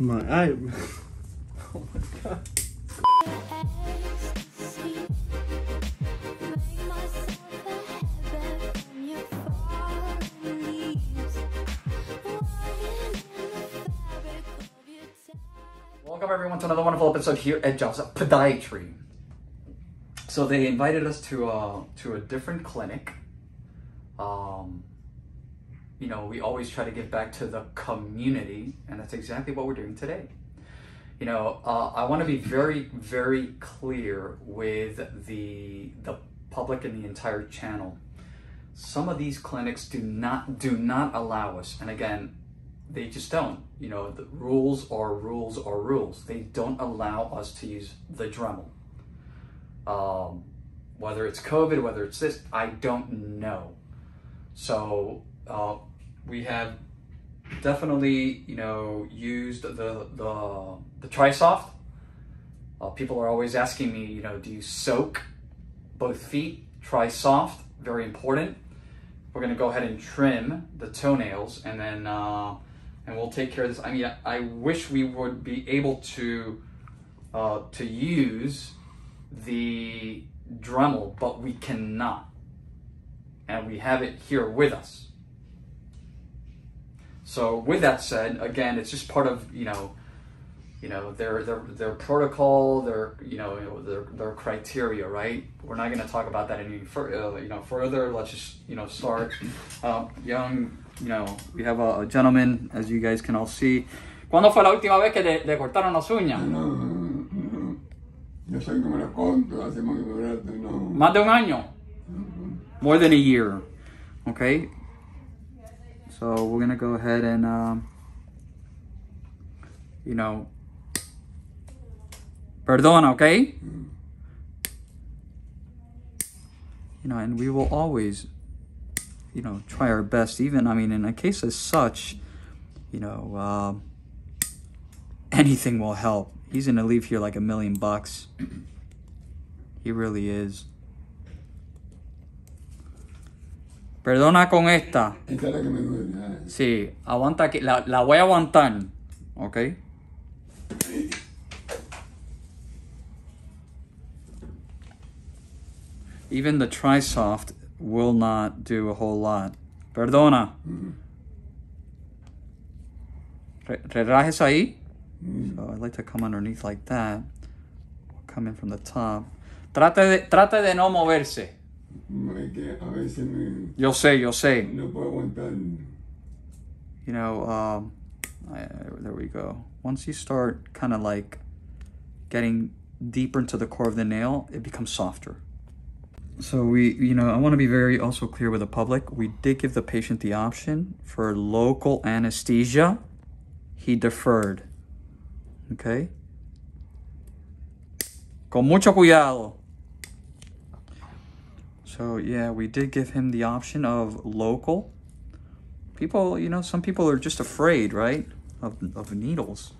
My eye. Oh my god. a. Welcome everyone to another wonderful episode here at JAWS Podiatry. So they invited us to uh to a different clinic. Um, you know, we always try to give back to the community, and that's exactly what we're doing today. You know, uh, I want to be very, very clear with the the public and the entire channel. Some of these clinics do not do not allow us, and again, they just don't. You know, the rules are rules are rules. They don't allow us to use the Dremel. Um, whether it's COVID, whether it's this, I don't know. So uh, we have definitely, you know, used the the the TriSoft. Uh, people are always asking me, you know, do you soak both feet? TriSoft, very important. We're gonna go ahead and trim the toenails, and then uh, and we'll take care of this. I mean, I wish we would be able to uh, to use the Dremel, but we cannot, and we have it here with us. So with that said, again, it's just part of you know, you know their their their protocol, their you know their their criteria, right? We're not going to talk about that any fur, uh, you know further. Let's just you know start. Uh, young, you know, we have a, a gentleman, as you guys can all see. ¿Cuándo fue la última vez que le, le cortaron las uñas? Yo soy como la conto, hacemos que me rato, no. Más de un año. More than a year. Okay. So we're gonna go ahead and um, you know perdona, okay? You know, and we will always, you know, try our best. Even I mean, in a case as such, you know, um, anything will help. He's gonna leave here like a million bucks. He really is. Perdona con esta. Esta es la que me duele. Sí, aguanta aquí. La, la voy a aguantar. ¿Ok? Even the Trisoft will not do a whole lot. Perdona. Re- Relajes ahí. So I'd like to come underneath like that. Come in from the top. Trate de, trate de no moverse. Es que a veces me, Yo sé, yo sé. no puedo aguantar. you know, um, I, there we go. Once you start kind of like getting deeper into the core of the nail, it becomes softer. So we, you know, I want to be very also clear with the public. We did give the patient the option for local anesthesia. He deferred. Okay. Con mucho cuidado. So yeah, we did give him the option of local. People you know some people are just afraid right of, of needles.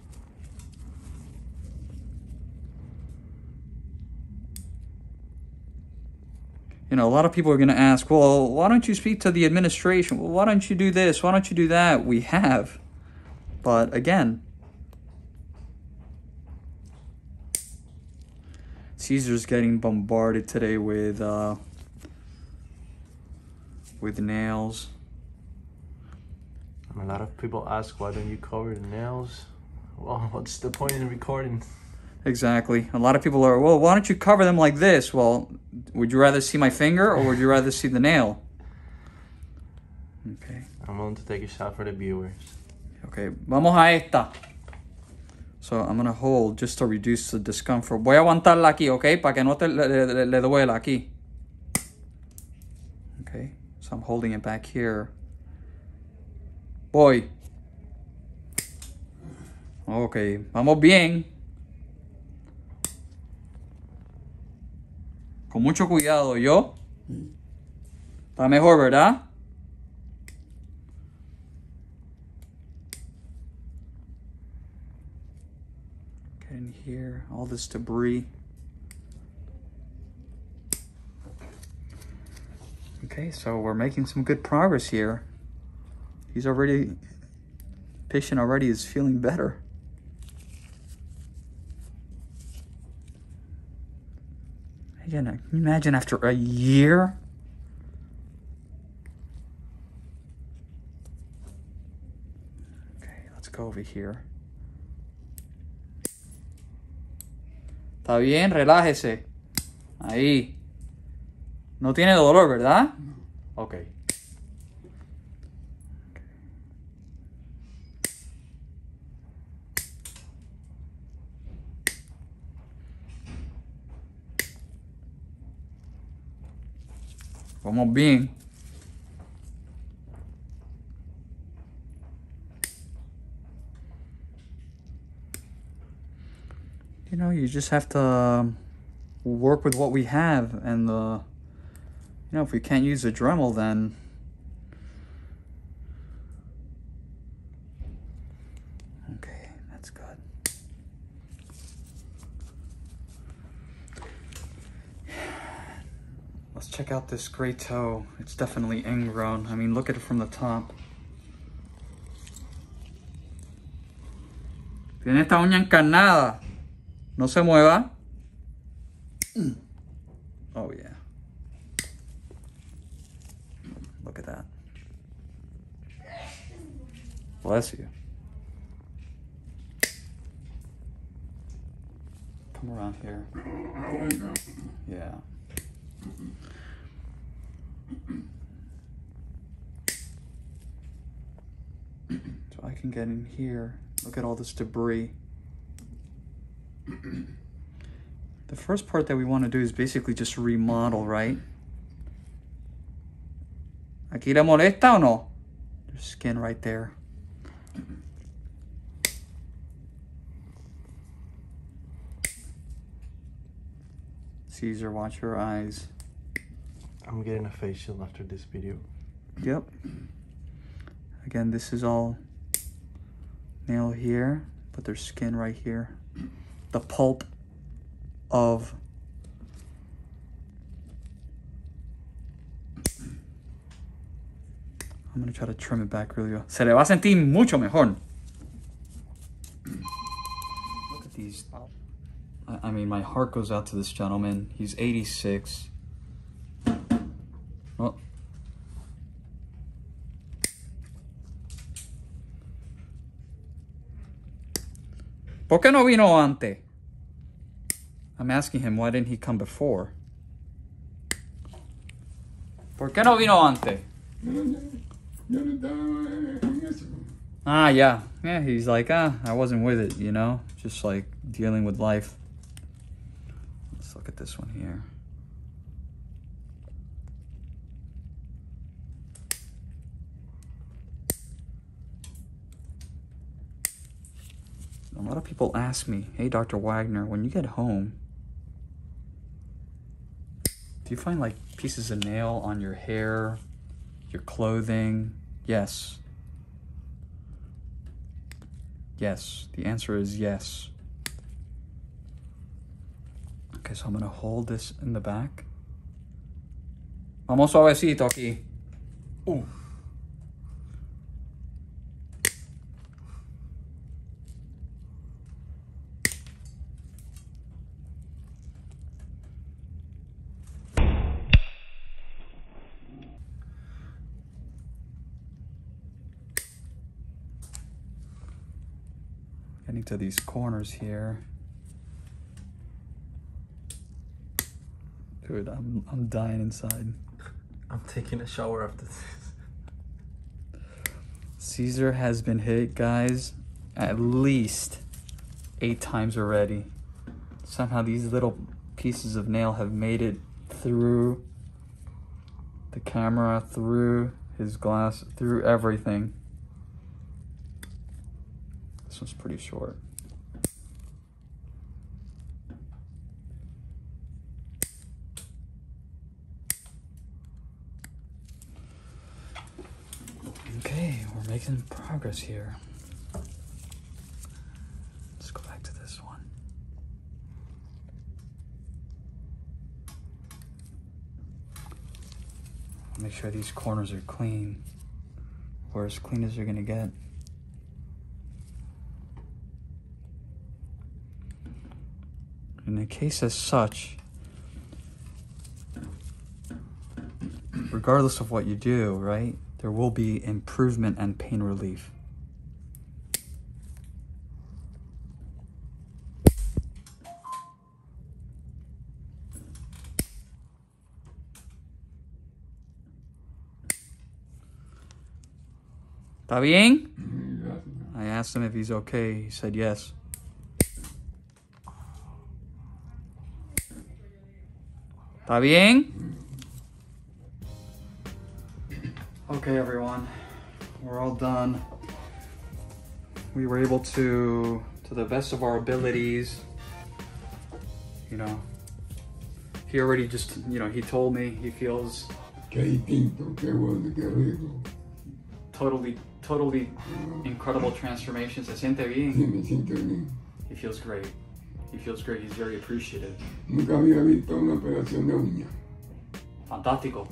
You know a lot of people are going to ask well why don't you speak to the administration? Well why don't you do this? Why don't you do that? We have. But again caesar's getting bombarded today with uh with nails A lot of people ask why don't you cover the nails? Well, what's the point in recording? Exactly. A lot of people are, well, why don't you cover them like this? Well, would you rather see my finger or would you rather see the nail? Okay. I'm willing to take a shot for the viewers. Okay. Vamos a esta. So I'm going to hold just to reduce the discomfort. Voy a aguantarla aquí, okay? Para que no te le, le- le duela aquí. So I'm holding it back here. Voy. Okay. Vamos bien. Con mucho cuidado, ¿yo? Está mejor, ¿verdad? Get here, all this debris. Okay, so we're making some good progress here. He's already, patient already is feeling better. Again, can you imagine after a year? Okay, let's go over here. Está bien, relájese. Ahí. No tiene dolor, ¿verdad? Ok. Vamos bien. You know, you just have to work with what we have, and the, you know, if we can't use the Dremel, then. Okay, that's good. Let's check out this great toe. It's definitely ingrown. I mean, look at it from the top. Tiene esta uña encarnada. No se mueva. Mm. Oh, yeah. Look at that. Bless you. Come around here. Ah. Yeah. So I can get in here. Look at all this debris. The first part that we want to do is basically just remodel, right? ¿Aquí le molesta o no? There's skin right there. Caesar, watch your eyes. I'm getting a facial after this video. Yep. Again, this is all nail here, but there's skin right here. The pulp of I'm gonna try to trim it back really well. Se le va a sentir mucho mejor. Look at these. I, I mean, my heart goes out to this gentleman. He's 86. Well, ¿Por qué no vino antes? I'm asking him why didn't he come before? ¿Por qué no vino antes? Ah, yeah. Yeah, he's like, ah, I wasn't with it, you know? Just like dealing with life. Let's look at this one here. A lot of people ask me, hey, Dr. Wagner, when you get home, do you find like pieces of nail on your hair, your clothing? Yes. Yes. The answer is yes. Okay, so I'm gonna hold this in the back. Vamos suavecito aquí. Ooh. To these corners here. Dude, I'm I'm dying inside. I'm taking a shower after this. Caesar has been hit, guys, at least eight times already. Somehow these little pieces of nail have made it through the camera, through his glass, through everything. This one's pretty short. Okay, we're making progress here. Let's go back to this one. Make sure these corners are clean. Or as clean as you're gonna get. In a case as such, regardless of what you do, right, there will be improvement and pain relief. ¿Está bien? I asked him if he's okay. He said yes. ¿Está bien? Okay, everyone. We're all done. We were able to, to the best of our abilities, you know. He already just, you know, he told me he feels Qué distinto, qué bueno, qué rico. totally, totally incredible transformation. Se siente bien. Sí, me siento bien. He feels great. He feels great. He's very appreciative. Nunca había visto una operación de uña. Fantástico.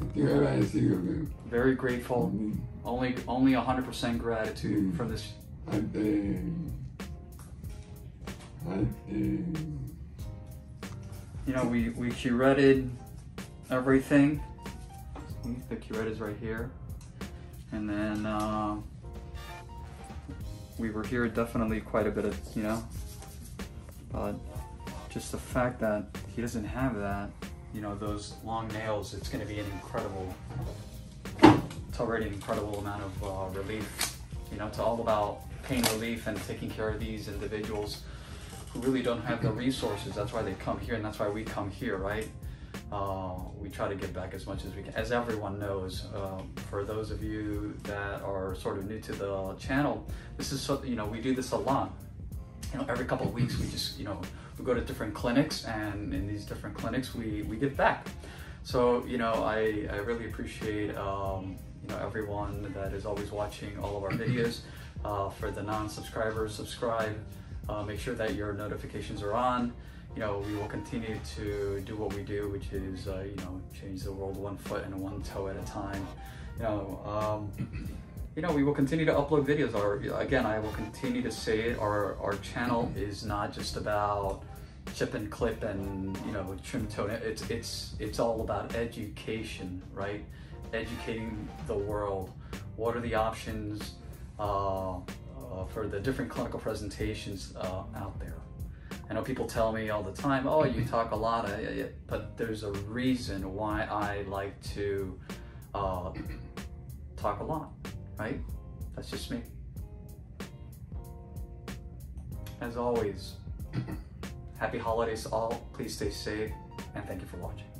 Estoy agradecido de Very grateful. también. Only only 100% gratitude Mm. from this. Ante, ante, You know, we we curetted everything. The curette is right here, and then uh, we were here definitely quite a bit of you know, but just the fact that he doesn't have that, you know, those long nails, it's going to be an incredible. It's already an incredible amount of uh, relief. You know, it's all about pain relief and taking care of these individuals who really don't have the resources. That's why they come here, and that's why we come here, right? Uh, we try to give back as much as we can. As everyone knows, um, for those of you that are sort of new to the channel, this is so, you know we do this a lot. You know, every couple of weeks we just you know we go to different clinics, and in these different clinics we we give back. So you know I I really appreciate um, you know everyone that is always watching all of our videos. Uh, for the non-subscribers, subscribe. Uh, make sure that your notifications are on. You know, we will continue to do what we do, which is, uh, you know, change the world one foot and one toe at a time. You know, um, you know, we will continue to upload videos. Our, again, I will continue to say it. Our our channel is not just about chip and clip and you know trim tone. It's it's it's all about education, right? Educating the world. What are the options? Uh, uh, for the different clinical presentations uh, out there. I know people tell me all the time, "Oh, you talk a lot," but there's a reason why I like to uh, talk a lot, right? That's just me. As always, happy holidays all. Please stay safe, and thank you for watching.